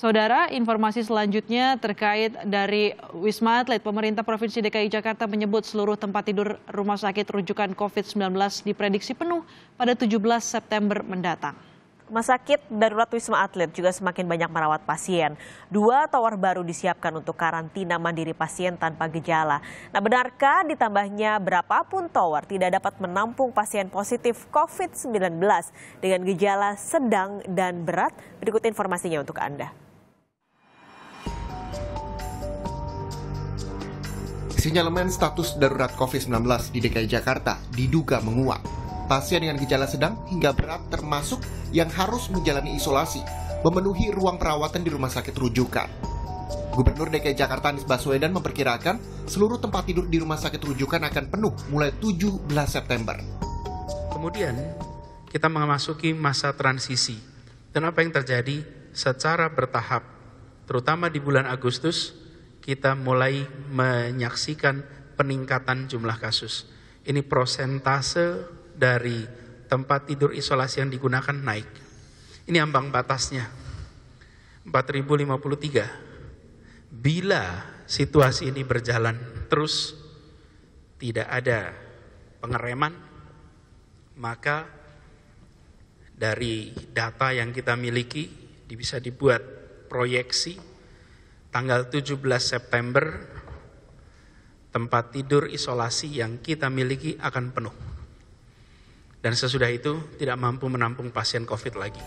Saudara, informasi selanjutnya terkait dari Wisma Atlet, pemerintah Provinsi DKI Jakarta menyebut seluruh tempat tidur rumah sakit rujukan COVID-19 diprediksi penuh pada 17 September mendatang. Rumah sakit darurat Wisma Atlet juga semakin banyak merawat pasien. Dua tower baru disiapkan untuk karantina mandiri pasien tanpa gejala. Nah, benarkah ditambahnya berapapun tower tidak dapat menampung pasien positif COVID-19 dengan gejala sedang dan berat? Berikut informasinya untuk Anda. Sinyalemen status darurat COVID-19 di DKI Jakarta diduga menguat pasien dengan gejala sedang hingga berat termasuk yang harus menjalani isolasi memenuhi ruang perawatan di rumah sakit rujukan. Gubernur DKI Jakarta Anies Baswedan memperkirakan seluruh tempat tidur di rumah sakit rujukan akan penuh mulai 17 September. Kemudian kita memasuki masa transisi. Dan apa yang terjadi secara bertahap, terutama di bulan Agustus, kita mulai menyaksikan peningkatan jumlah kasus. Ini prosentase dari tempat tidur isolasi yang digunakan naik. Ini ambang batasnya. 4053. Bila situasi ini berjalan terus tidak ada pengereman, maka dari data yang kita miliki bisa dibuat proyeksi tanggal 17 September tempat tidur isolasi yang kita miliki akan penuh dan sesudah itu tidak mampu menampung pasien COVID lagi.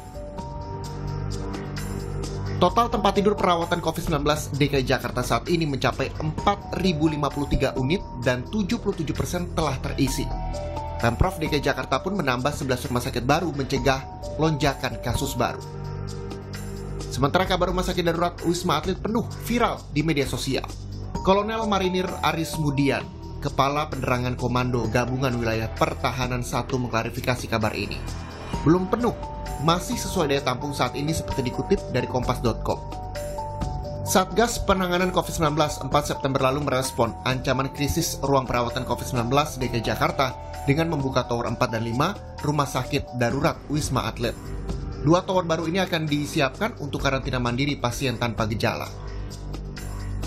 Total tempat tidur perawatan COVID-19 DKI Jakarta saat ini mencapai 4.053 unit dan 77 persen telah terisi. Pemprov DKI Jakarta pun menambah 11 rumah sakit baru mencegah lonjakan kasus baru. Sementara kabar rumah sakit darurat Wisma Atlet penuh viral di media sosial. Kolonel Marinir Aris Mudian Kepala Penerangan Komando Gabungan Wilayah Pertahanan 1 mengklarifikasi kabar ini. Belum penuh, masih sesuai daya tampung saat ini seperti dikutip dari kompas.com. Satgas Penanganan COVID-19 4 September lalu merespon ancaman krisis ruang perawatan COVID-19 DKI Jakarta dengan membuka tower 4 dan 5 rumah sakit darurat Wisma Atlet. Dua tower baru ini akan disiapkan untuk karantina mandiri pasien tanpa gejala.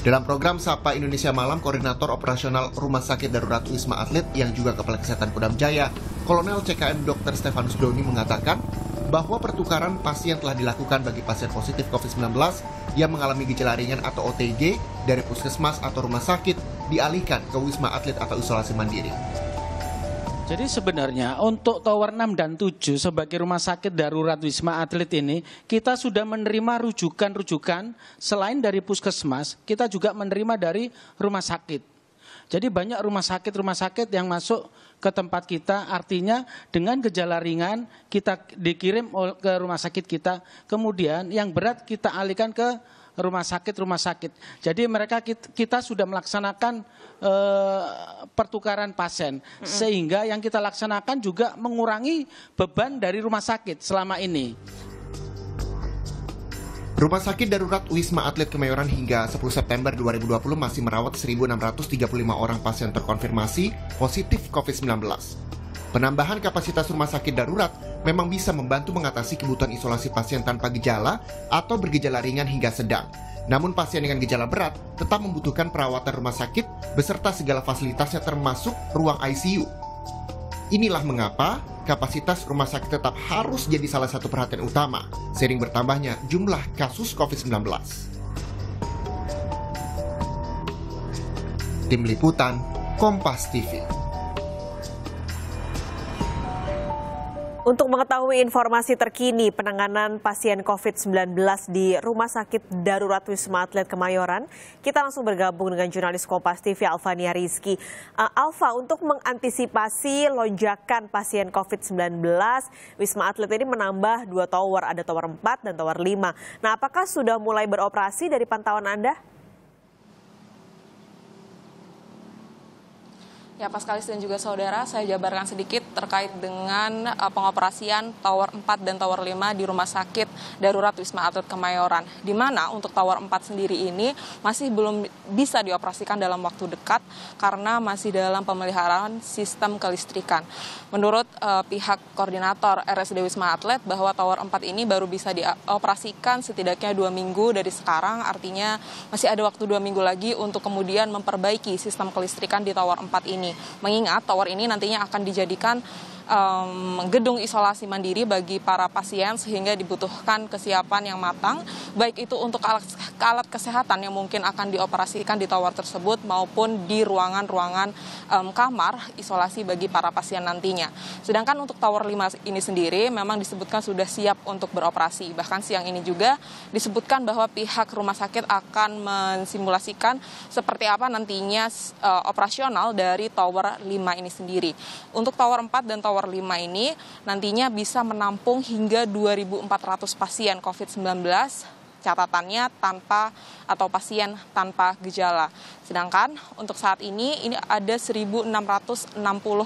Dalam program Sapa Indonesia Malam, Koordinator Operasional Rumah Sakit Darurat Wisma Atlet yang juga Kepala Kesehatan Kodam Jaya, Kolonel CKM Dr. Stefanus Doni mengatakan bahwa pertukaran pasien telah dilakukan bagi pasien positif COVID-19 yang mengalami gejala ringan atau OTG dari puskesmas atau rumah sakit dialihkan ke Wisma Atlet atau isolasi mandiri. Jadi sebenarnya untuk tower 6 dan 7 sebagai rumah sakit darurat Wisma Atlet ini kita sudah menerima rujukan-rujukan. Selain dari puskesmas, kita juga menerima dari rumah sakit. Jadi banyak rumah sakit-rumah sakit yang masuk ke tempat kita. Artinya dengan gejala ringan kita dikirim ke rumah sakit kita, kemudian yang berat kita alihkan ke rumah sakit rumah sakit. Jadi mereka kita sudah melaksanakan uh, pertukaran pasien sehingga yang kita laksanakan juga mengurangi beban dari rumah sakit selama ini. Rumah sakit darurat Wisma Atlet Kemayoran hingga 10 September 2020 masih merawat 1.635 orang pasien terkonfirmasi positif COVID-19. Penambahan kapasitas rumah sakit darurat memang bisa membantu mengatasi kebutuhan isolasi pasien tanpa gejala atau bergejala ringan hingga sedang. Namun pasien dengan gejala berat tetap membutuhkan perawatan rumah sakit beserta segala fasilitasnya termasuk ruang ICU. Inilah mengapa kapasitas rumah sakit tetap harus jadi salah satu perhatian utama sering bertambahnya jumlah kasus COVID-19. Tim Liputan, Kompas TV. Untuk mengetahui informasi terkini penanganan pasien COVID-19 di Rumah Sakit Darurat Wisma Atlet Kemayoran, kita langsung bergabung dengan jurnalis Kompas TV Alfania Rizky. Uh, Alfa, untuk mengantisipasi lonjakan pasien COVID-19, Wisma Atlet ini menambah dua tower, ada tower 4 dan tower 5. Nah, apakah sudah mulai beroperasi dari pantauan Anda? Ya, Paskalis dan juga saudara, saya jabarkan sedikit terkait dengan uh, pengoperasian Tower 4 dan Tower 5 di Rumah Sakit Darurat Wisma Atlet Kemayoran. Di mana untuk Tower 4 sendiri ini masih belum bisa dioperasikan dalam waktu dekat karena masih dalam pemeliharaan sistem kelistrikan. Menurut uh, pihak koordinator RSD Wisma Atlet bahwa Tower 4 ini baru bisa dioperasikan setidaknya dua minggu dari sekarang, artinya masih ada waktu dua minggu lagi untuk kemudian memperbaiki sistem kelistrikan di Tower 4 ini ini. Mengingat tower ini nantinya akan dijadikan um, gedung isolasi mandiri bagi para pasien sehingga dibutuhkan kesiapan yang matang baik itu untuk alat, alat kesehatan yang mungkin akan dioperasikan di tower tersebut maupun di ruangan-ruangan um, kamar isolasi bagi para pasien nantinya. Sedangkan untuk tower 5 ini sendiri memang disebutkan sudah siap untuk beroperasi. Bahkan siang ini juga disebutkan bahwa pihak rumah sakit akan mensimulasikan seperti apa nantinya uh, operasional dari tower 5 ini sendiri. Untuk tower 4 dan tower Tower 5 ini nantinya bisa menampung hingga 2.400 pasien COVID-19 catatannya tanpa atau pasien tanpa gejala. Sedangkan untuk saat ini ini ada 1.660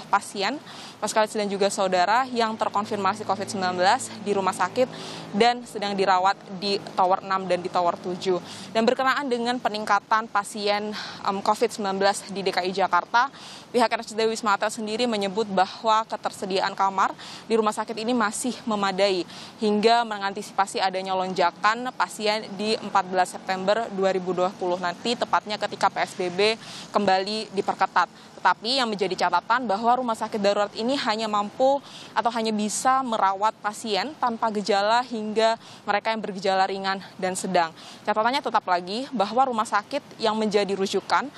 pasien Paskalis dan juga saudara yang terkonfirmasi COVID-19 di rumah sakit dan sedang dirawat di Tower 6 dan di Tower 7. Dan berkenaan dengan peningkatan pasien um, COVID-19 di DKI Jakarta, pihak RSUD Wisma Atlet sendiri menyebut bahwa ketersediaan kamar di rumah sakit ini masih memadai hingga mengantisipasi adanya lonjakan pasien di 14 September 2020 nanti tepatnya ketika PS PSBB kembali diperketat. Tetapi yang menjadi catatan bahwa rumah sakit darurat ini hanya mampu atau hanya bisa merawat pasien tanpa gejala hingga mereka yang bergejala ringan dan sedang. Catatannya tetap lagi bahwa rumah sakit yang menjadi rujukan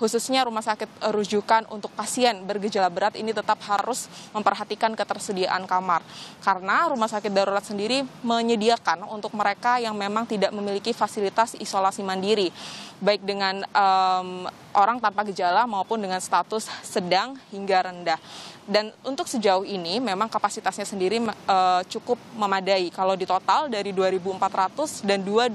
khususnya rumah sakit eh, rujukan untuk pasien bergejala berat ini tetap harus memperhatikan ketersediaan kamar. Karena rumah sakit darurat sendiri menyediakan untuk mereka yang memang tidak memiliki fasilitas isolasi mandiri, baik dengan um, orang tanpa gejala maupun dengan status sedang hingga rendah. Dan untuk sejauh ini memang kapasitasnya sendiri uh, cukup memadai. Kalau di total dari 2.400 dan 2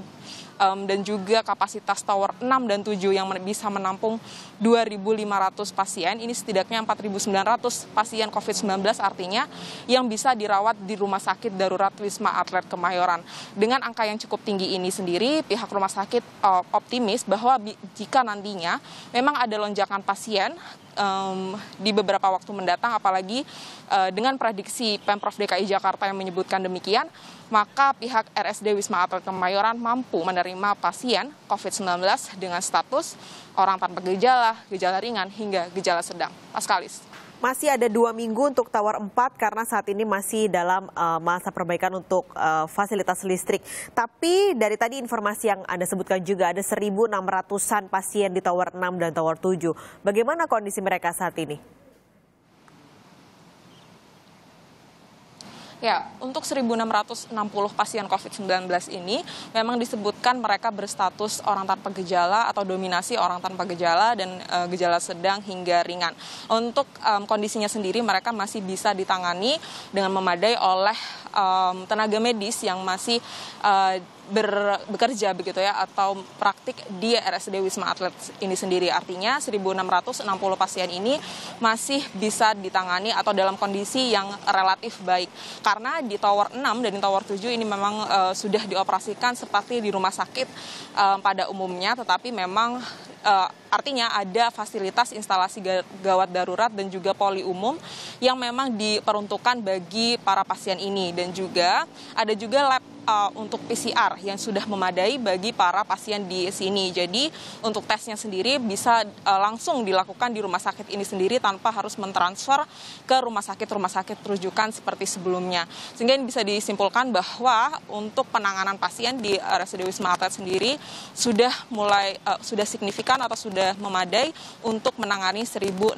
um, dan juga kapasitas tower 6 dan 7 yang bisa menampung 2.500 pasien. Ini setidaknya 4.900 pasien COVID-19 artinya yang bisa dirawat di rumah sakit darurat Wisma Atlet Kemayoran. Dengan angka yang cukup tinggi ini sendiri, pihak rumah sakit uh, optimis bahwa jika nantinya memang ada lonjakan pasien um, di beberapa waktu mendatang, apalagi uh, dengan prediksi Pemprov DKI Jakarta yang menyebutkan demikian, maka pihak RSD Wisma Atlet Kemayoran mampu menerima pasien COVID-19 dengan status orang tanpa gejala, gejala ringan, hingga gejala sedang. Paskalis. Masih ada dua minggu untuk Tower 4 karena saat ini masih dalam uh, masa perbaikan untuk uh, fasilitas listrik. Tapi dari tadi informasi yang Anda sebutkan juga ada 1.600-an pasien di Tower 6 dan Tower 7. Bagaimana kondisi mereka saat ini? Ya, untuk 1.660 pasien COVID-19 ini memang disebutkan mereka berstatus orang tanpa gejala atau dominasi orang tanpa gejala dan e, gejala sedang hingga ringan. Untuk e, kondisinya sendiri mereka masih bisa ditangani dengan memadai oleh e, tenaga medis yang masih e, ber, bekerja begitu ya atau praktik di RSD Wisma Atlet ini sendiri. Artinya 1.660 pasien ini masih bisa ditangani atau dalam kondisi yang relatif baik. Karena di Tower 6 dan di Tower 7 ini memang uh, sudah dioperasikan seperti di rumah sakit uh, pada umumnya tetapi memang uh, artinya ada fasilitas instalasi gawat darurat dan juga poli umum yang memang diperuntukkan bagi para pasien ini dan juga ada juga lab uh, untuk PCR yang sudah memadai bagi para pasien di sini. Jadi untuk tesnya sendiri bisa uh, langsung dilakukan di rumah sakit ini sendiri tanpa harus mentransfer ke rumah sakit-rumah sakit rujukan seperti sebelumnya. Sehingga ini bisa disimpulkan bahwa untuk penanganan pasien di RSUD Wisma Atlet sendiri sudah mulai uh, sudah signifikan atau sudah sudah memadai untuk menangani 1.660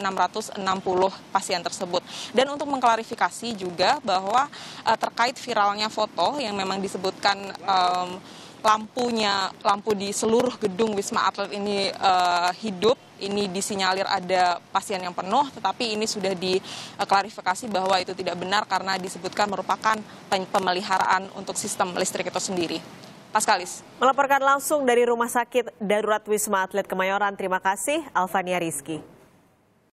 pasien tersebut. Dan untuk mengklarifikasi juga bahwa uh, terkait viralnya foto yang memang disebutkan um, lampunya lampu di seluruh gedung Wisma Atlet ini uh, hidup ini disinyalir ada pasien yang penuh tetapi ini sudah diklarifikasi bahwa itu tidak benar karena disebutkan merupakan pemeliharaan untuk sistem listrik itu sendiri. Paskalis. Melaporkan langsung dari Rumah Sakit Darurat Wisma Atlet Kemayoran. Terima kasih, Alvania Rizky.